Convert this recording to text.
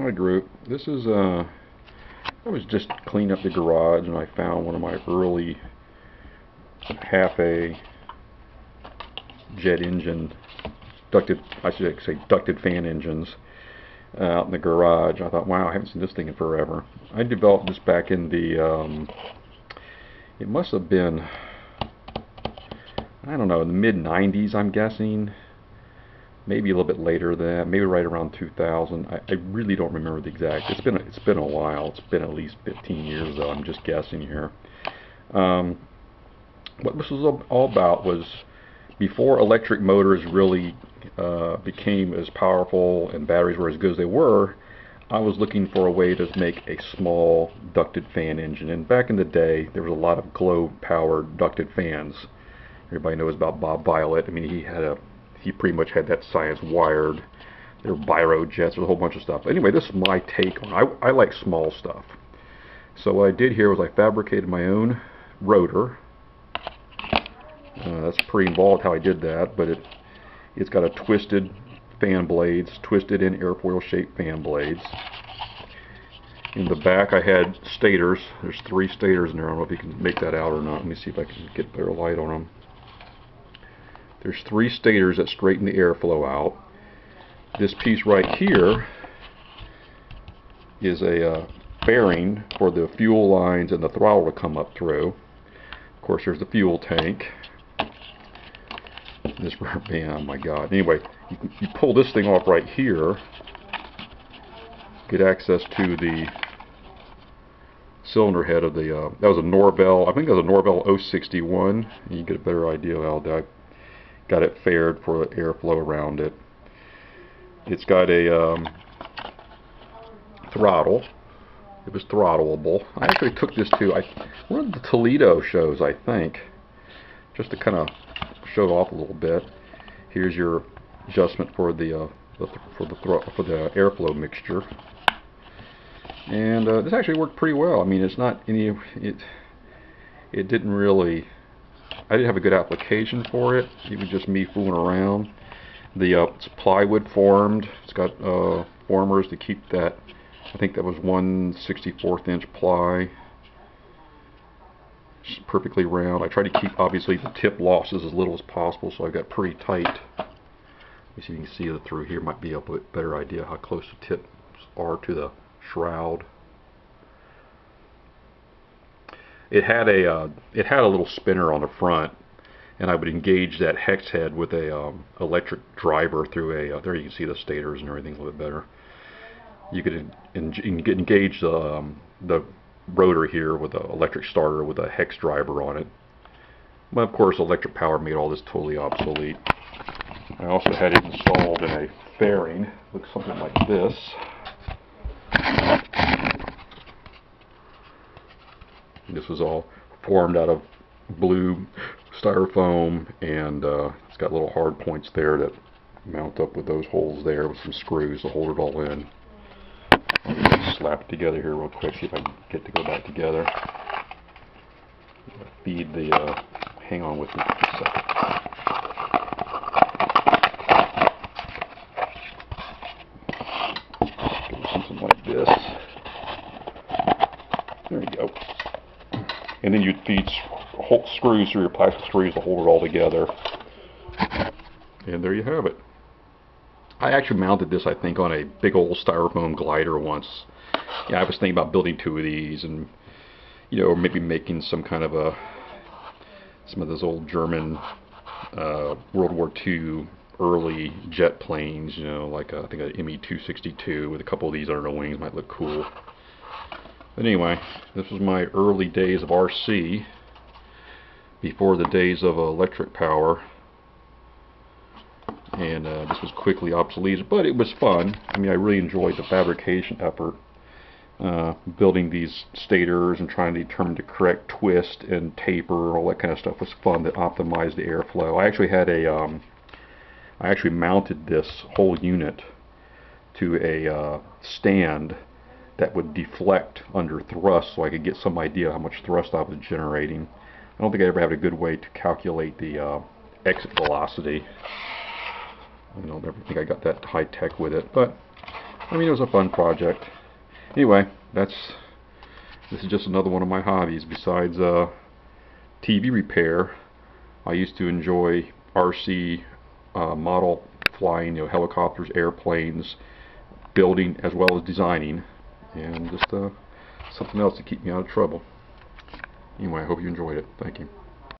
Hi group. This is uh I was just cleaning up the garage and I found one of my early half a jet engine ducted I should say ducted fan engines uh, out in the garage. I thought, wow, I haven't seen this thing in forever. I developed this back in the um, it must have been I don't know, in the mid 90s I'm guessing maybe a little bit later than that, maybe right around 2000. I, I really don't remember the exact. It's been it's been a while. It's been at least 15 years though. I'm just guessing here. Um, what this was all about was before electric motors really uh, became as powerful and batteries were as good as they were. I was looking for a way to make a small ducted fan engine. And back in the day, there was a lot of glow-powered ducted fans. Everybody knows about Bob Violett. I mean, he had a he pretty much had that science wired. There were Byro jets, there's a whole bunch of stuff. Anyway, this is my take on I, I like small stuff. So what I did here was I fabricated my own rotor. Uh, that's pretty involved how I did that, but it it's got a twisted fan blades, twisted in airfoil shaped fan blades. In the back I had stators. There's three stators in there. I don't know if you can make that out or not. Let me see if I can get better light on them. There's three stators that straighten the airflow out. This piece right here is a uh, bearing for the fuel lines and the throttle to come up through. Of course, there's the fuel tank. This rubber band, oh my god. Anyway, you, you pull this thing off right here, get access to the cylinder head of the, uh, that was a Norvel, I think that was a Norvel 061. You get a better idea of how that got it fared for the airflow around it. It's got a um, throttle. It was throttleable. I actually took this to I, one of the Toledo shows, I think, just to kind of show it off a little bit. Here's your adjustment for the, uh, the for the for the airflow mixture, and uh, this actually worked pretty well. I mean, it's not any it it didn't really I didn't have a good application for it. It was just me fooling around. The uh, it's plywood formed. It's got uh, formers to keep that. I think that was 1 64th inch ply. It's perfectly round. I try to keep obviously the tip losses as little as possible, so I've got pretty tight. Let me see if you can see it through here. Might be a better idea how close the tips are to the shroud. It had a uh, it had a little spinner on the front and I would engage that hex head with a um, electric driver through a uh, there you can see the stators and everything a little bit better. You could en en engage the, um, the rotor here with an electric starter with a hex driver on it. But of course electric power made all this totally obsolete. I also had it installed in a fairing looks something like this This was all formed out of blue styrofoam and uh, it's got little hard points there that mount up with those holes there with some screws to hold it all in. slap it together here real quick, see if I can get to go back together. Feed the, uh, hang on with me for a second. something like this. There you go and then you'd feed screws through your plastic screws to hold it all together. And there you have it. I actually mounted this, I think, on a big old styrofoam glider once. Yeah, I was thinking about building two of these and, you know, maybe making some kind of a, some of those old German uh, World War II early jet planes, you know, like a, I think a ME-262 with a couple of these under the wings might look cool. But anyway, this was my early days of RC before the days of electric power. And uh, this was quickly obsolete but it was fun. I mean I really enjoyed the fabrication effort uh, building these stators and trying to determine the correct twist and taper all that kind of stuff was fun to optimize the airflow. I actually had a um, I actually mounted this whole unit to a uh, stand that would deflect under thrust so I could get some idea how much thrust I was generating. I don't think I ever had a good way to calculate the uh, exit velocity. I don't ever think I got that high tech with it, but I mean, it was a fun project. Anyway, that's this is just another one of my hobbies. Besides uh, TV repair, I used to enjoy RC uh, model flying, you know, helicopters, airplanes, building as well as designing, and just uh, something else to keep me out of trouble. Anyway, I hope you enjoyed it. Thank you.